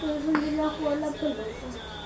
Pero la pelota.